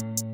you